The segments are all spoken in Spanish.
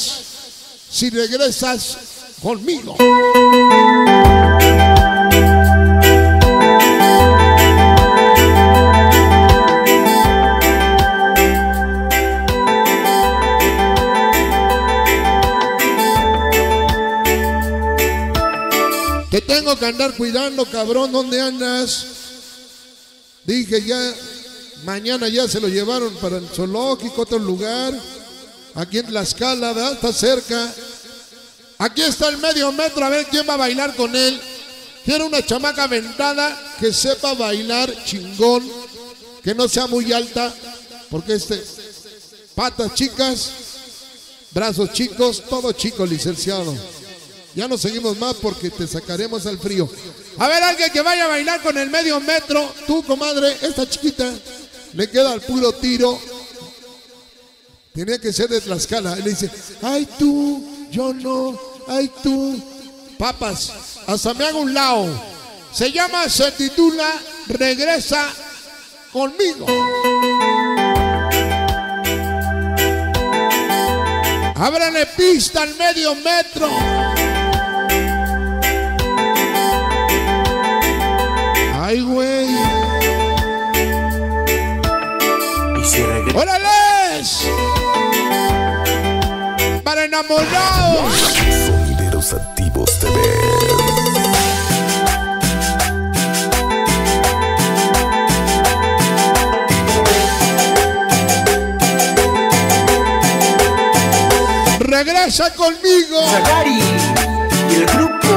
si regresas conmigo. Te tengo que andar cuidando, cabrón, ¿dónde andas? Dije ya, mañana ya se lo llevaron para el zoológico, otro lugar. Aquí en Tlaxcala, ¿verdad? Está cerca. Aquí está el medio metro, a ver quién va a bailar con él. Quiero una chamaca ventada que sepa bailar chingón, que no sea muy alta, porque este, patas chicas, brazos chicos, todo chico, licenciado. Ya no seguimos más porque te sacaremos al frío. A ver, alguien que vaya a bailar con el medio metro. Tú, comadre, esta chiquita le queda al puro tiro. Tenía que ser de Tlaxcala. Él le dice, ay tú, yo no, ay tú. Papas, hasta me hago un lado. Se llama, se titula Regresa conmigo. Ábrale pista al medio metro. Ay, güey. Y si. Para enamorados. Sonideros Activos TV. Regresa conmigo. Sagari y el grupo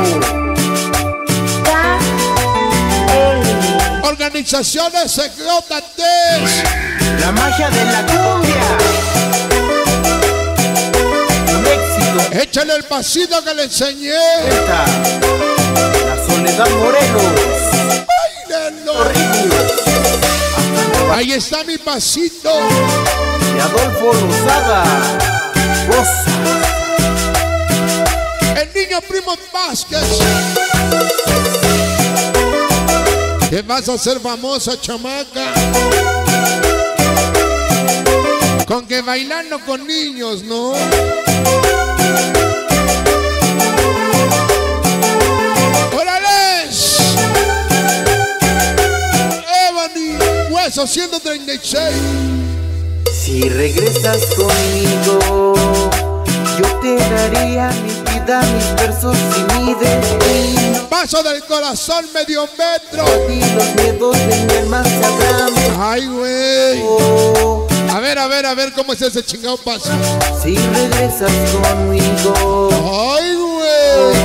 Organizaciones secretas. La magia de la cumbia. Échale el pasito que le enseñé. Esta, la Soledad Morelos. Báilenlo. Ahí está mi pasito. de Adolfo Lozada. Rosa. El niño Primo Vázquez. Que vas a ser famosa, chamaca. Con que bailando con niños, ¿no? ¡Órales! Ebony, hueso 136. Si regresas conmigo, yo te daría mi vida, mis versos y mi destino. Paso del corazón, medio metro. Y los miedos de mi alma. Ay, güey. A ver, a ver, a ver cómo es ese chingado paso. Si regresas conmigo, Ay, güey.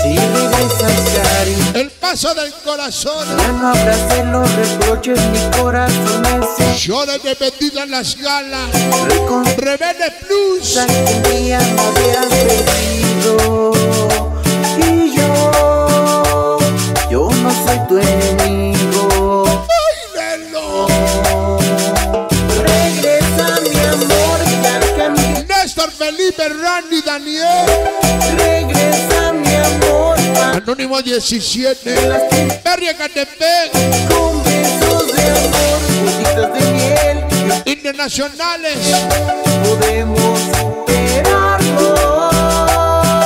si regresas, cariño. El paso del corazón. Ya no habrá celos, reproches, mi corazón es Llora de en las galas. reconstruir. Rebelde Plus. que día no habías pedido. Y yo, yo no soy tu Anónimo 17. Perry Catepec. con besos de amor, gotitas de miel. Internacionales. Podemos superarlo.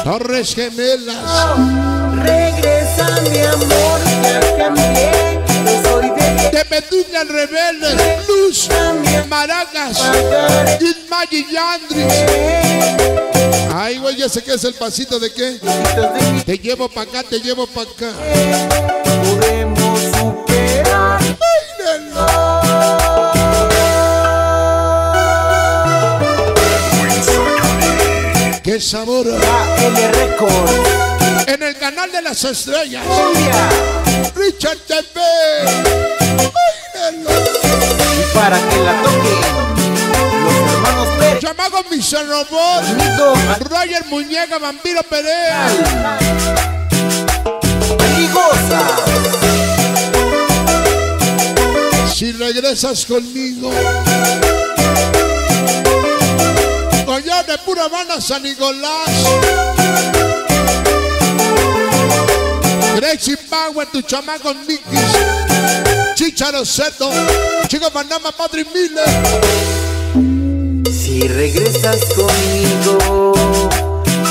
Torres Gemelas. Regresa mi amor, ya cambié. No soy de Petunia Rebeldes. Luz. Maracas. Magic Yandris. Ay, güey, ya sé que es el pasito de qué. Te llevo pa' acá, te llevo pa' acá. Podemos superar. ¡Qué sabor! En el canal de las estrellas. Richard TV. Y para que la toquen hermanos Pérez. Chamaco Robot. Roger Muñeca, Vampiro Perea. Ligosa. Si regresas conmigo. Collón de pura banda San Nicolás. Gracie Power, tu chamaco Mickey. Chicharo Seto. Chico Panama, Padre Miller. Si regresas conmigo,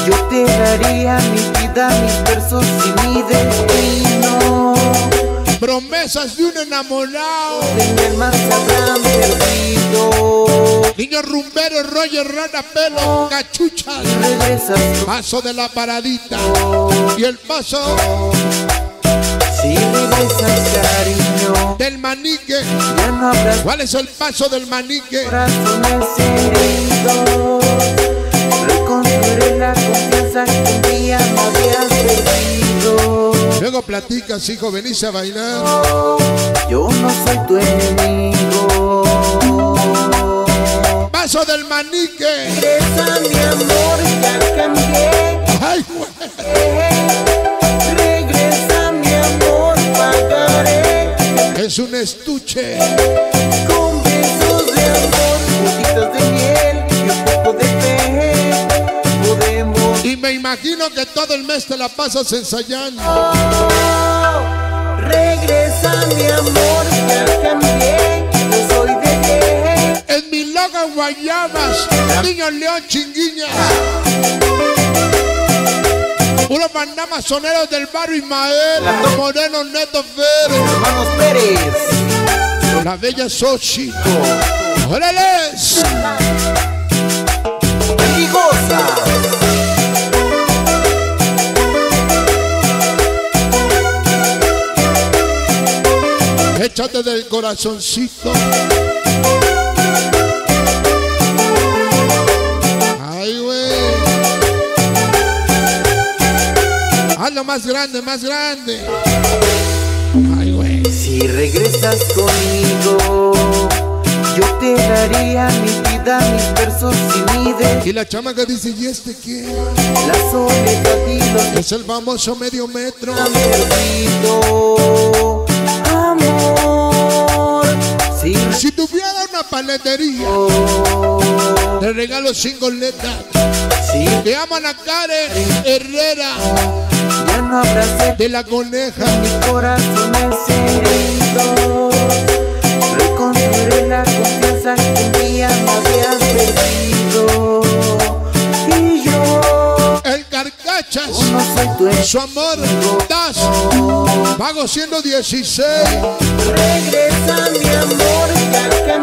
yo te daría mi vida, mis versos y mi destino. Promesas de un enamorado. De mi alma se habrán perdido. Niño rumbero, Roger Rana Pelo, cachuchas. Si regresas Paso de la paradita. Y el paso Si regresas, del manique. ¿Cuál es el paso del manique? Luego platicas, hijo, venís a bailar. Yo no soy tu enemigo. Paso del manique. Regresa, mi amor, ya cambié. Ay, güey. Estuche. Con besos de amor, gotitas de miel y un poco de fe. Podemos Y me imagino que todo el mes te la pasas ensayando. Regresa mi amor, ya cambié, yo soy de bien. En mi logo Guayabas, Niño León Chinguiña. Unos bandamasoneros del barrio Ismael, Moreno Neto Fer, Hermanos Pérez, la bella Xochitl. ¡Órales! Peligosa. Échate del corazoncito. Hazlo más grande, más grande. Ay, güey. Si regresas conmigo, yo te daría mi vida, mis versos y mi de Y la chamaca dice, ¿y este qué? la soledad y los Es el famoso medio metro. perdido. Amor, si Si tuviera una paletería, te regalo cinco letras. si Te aman a Karen Herrera de la coneja. Mi corazón es herido. Reconstruiré la confianza que un día me habías perdido. Y yo El carcachas. no soy tu. Su amor, das. Pago 116. Regresa mi amor, ya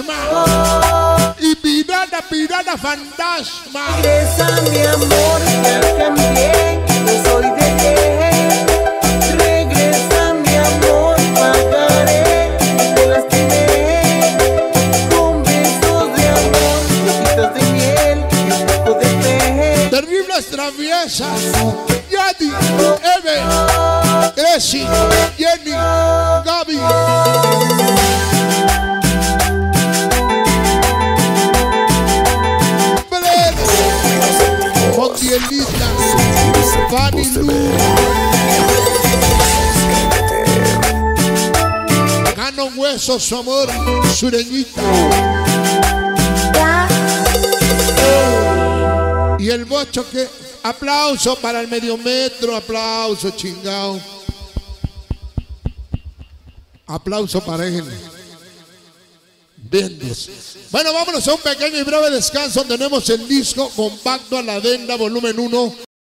fantasma. Y pirana, pirana, fantasma. Regresa mi amor, ya cambié, no soy de. Regresa mi amor, pagaré, te lastimé. Con besos de amor, gotitas de miel y un poco de fe. Terribles traviesas. Yadi, Eve, Esi, Jenny, Montielita, Fanny Lu, Gano Hueso, su amor, Sureñita. Y el bocho que. Aplauso para el medio metro, aplauso, chingao. Aplauso para él. Bueno, vámonos a un pequeño y breve descanso. Tenemos el disco compacto a la venda, volumen 1.